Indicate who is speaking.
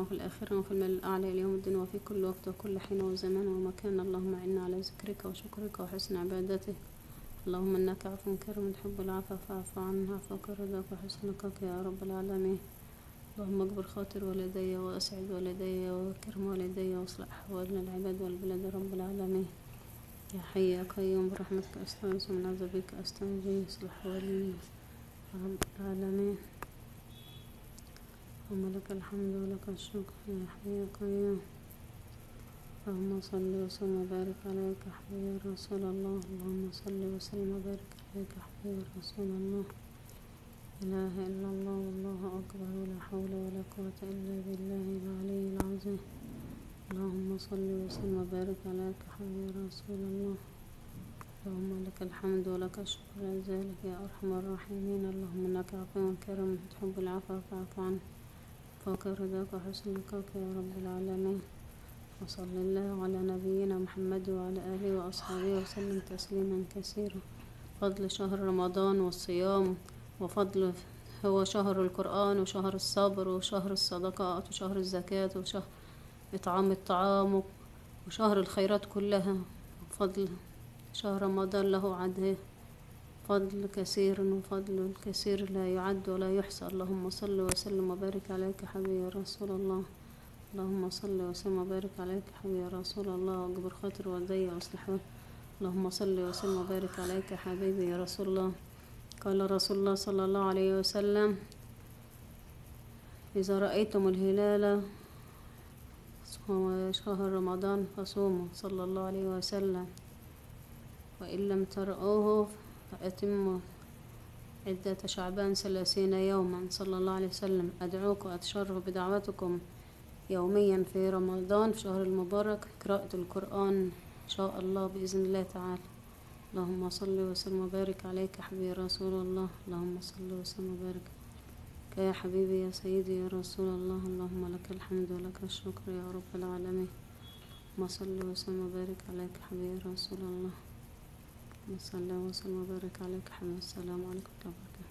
Speaker 1: وفي الآخرة وفي المال الأعلى إلى يوم الدين وفي كل وقت وكل حين وزمان ومكان. اللهم إنا على ذكرك وشكرك وحسن عبادتك. اللهم إنك عفو كريم تحب العفو فاعف عنا عفوك رضاك وحسن لقاك يا رب العالمين. اللهم اجبر خاطر والدي وأسعد والدي وكرم والدي واصلح أحوالنا العباد والبلاد يا رب العالمين. يا حي يا قيوم برحمتك أستغيث ومن عذابك أستنجي. اصلح يا رب العالمين. اللهم لك الحمد ولك الشكر يا حي يا قيوم. اللهم صل وسلم وبارك عليك حبيبي يا رسول الله. اللهم صل وسلم وبارك عليك حبيبي يا رسول الله. إله إلا الله والله أكبر ولا حول ولا قوة إلا بالله العلي العظيم. اللهم صل وسلم وبارك عليك حبيبي يا رسول الله. اللهم لك الحمد ولك الشكر على ذلك يا أرحم الراحمين. اللهم إنك عفو كريم تحب العفو فاعف عنه. فوق رضاك وحسن لقاك يا رب العالمين. وصل الله على نبينا محمد وعلى آله وأصحابه وسلم تسليما كثيرا. فضل شهر رمضان والصيام وفضل هو شهر القرآن وشهر الصبر وشهر الصدقات وشهر الزكاة وشهر إطعام الطعام وشهر الخيرات كلها. فضل شهر رمضان له عدة. فضل كثير وفضل الكثير لا يعد ولا يحصى. اللهم صل وسلم وبارك عليك حبيبي يا رسول الله. اللهم صل وسلم وبارك عليك حبيبي يا رسول الله. واجبر خاطر والدي واصلح اللهم صل وسلم وبارك عليك حبيبي يا رسول الله. قال رسول الله صلى الله عليه وسلم إذا رأيتم الهلال شهر رمضان فصوموا. صلى الله عليه وسلم. وإن لم ترؤوه فأتموا عدة شعبان ثلاثين يوما صلى الله عليه وسلم. أدعوك وأتشرف بدعوتكم يوميا في رمضان في شهر المبارك. قراءة القرآن إن شاء الله بإذن الله تعالى. اللهم صل وسلم وبارك عليك حبيبي رسول الله. اللهم صل وسلم وبارك يا حبيبي يا سيدي يا رسول الله. اللهم لك الحمد ولك الشكر يا رب العالمين. اللهم صل وسلم وبارك عليك حبيبي رسول الله. اللهم صل وسلم وبارك عليك حبيبي السلام عليكم ورحمة الله